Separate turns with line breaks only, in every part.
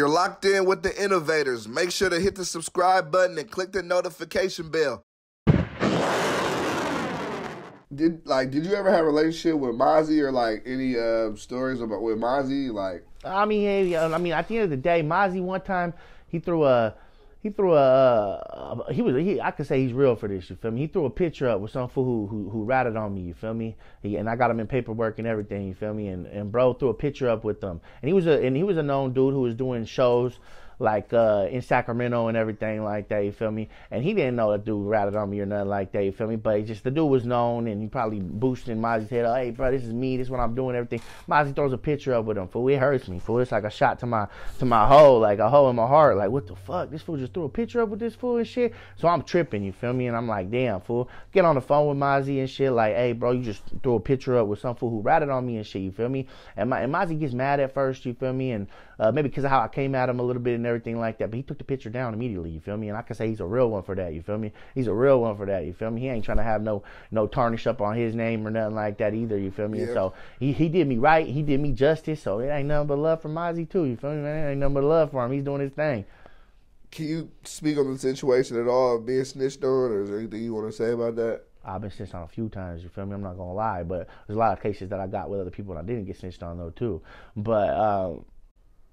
You're locked in with the innovators. Make sure to hit the subscribe button and click the notification bell. Did like did you ever have a relationship with Mozzy or like any uh, stories about with Mozzy? Like
I mean, hey, I mean, at the end of the day, Mozzy one time he threw a he threw a uh, he was he I could say he's real for this. You feel me? He threw a picture up with some fool who who, who ratted on me. You feel me? He, and I got him in paperwork and everything. You feel me? And and bro threw a picture up with them. And he was a and he was a known dude who was doing shows like uh, in Sacramento and everything like that. You feel me? And he didn't know that dude ratted on me or nothing like that. You feel me? But just the dude was known, and he probably boosting Mozzy's head. Hey, bro, this is me. This is what I'm doing. Everything. Mozzy throws a picture up with him. Fool, it hurts me. Fool, it's like a shot to my to my hole, like a hole in my heart. Like what the fuck? This fool just threw a picture up with this fool and shit. So I'm tripping. You feel me? And I'm like, damn, fool. Get on the phone with Mozzy and shit. Like, hey, bro, you just threw a picture up with some fool who ratted on me and shit. You feel me? And my and Mozzy gets mad at first. You feel me? And uh, maybe because of how I came at him a little bit and everything like that. But he took the picture down immediately. You feel me? And I can say he's a real one for that. You feel me? He's a real one for that. You feel me? He ain't trying to have no no tarnish up on his name or nothing like that either. You feel me? And so he he did me right. He did me justice. So it ain't nothing but love for Mozzy too. You feel me, man? It ain't nothing but love for him. He's doing his thing.
Can you speak on the situation at all of being snitched on, or is there anything you want to say about that?
I've been snitched on a few times, you feel me? I'm not gonna lie, but there's a lot of cases that I got with other people and I didn't get snitched on though too. But um,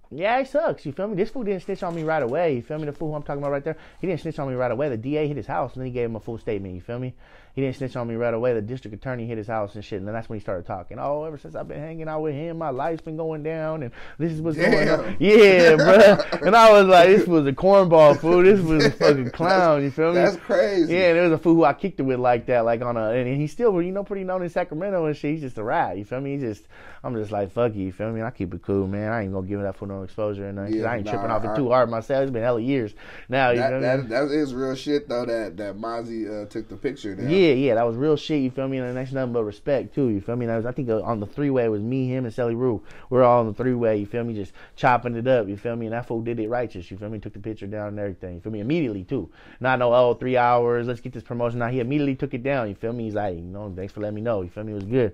yeah, it sucks. You feel me? This fool didn't snitch on me right away. You feel me? The fool who I'm talking about right there, he didn't snitch on me right away. The DA hit his house and then he gave him a full statement. You feel me? He didn't snitch on me right away. The district attorney hit his house and shit, and then that's when he started talking. Oh, ever since I've been hanging out with him, my life's been going down, and this is what's Damn. going on. Yeah, bro. And I was like, this was a cornball fool. This was a fucking clown. You feel me?
That's crazy.
Yeah, and there was a fool who I kicked it with like that, like on a, and he's still, you know, pretty known in Sacramento and shit. He's just a rat. You feel me? He just, I'm just like, fuck you. You feel me? I keep it cool, man. I ain't gonna give that fool no exposure and. Yeah, I ain't nah, tripping off it too hard myself. It's been hella years now. You
that,
know
that, that is real shit though. That that Mozzy uh, took the picture. Now.
Yeah, yeah, that was real shit. You feel me? And that's nothing but respect too. You feel me? And I, was, I think uh, on the three way it was me, him, and Sally Rue. We're all on the three way. You feel me? Just chopping it up. You feel me? And that fool did it righteous. You feel me? Took the picture down and everything. You feel me? Immediately too. Not no oh three hours. Let's get this promotion. out. he immediately took it down. You feel me? He's like, you know, thanks for letting me know. You feel me? It was good.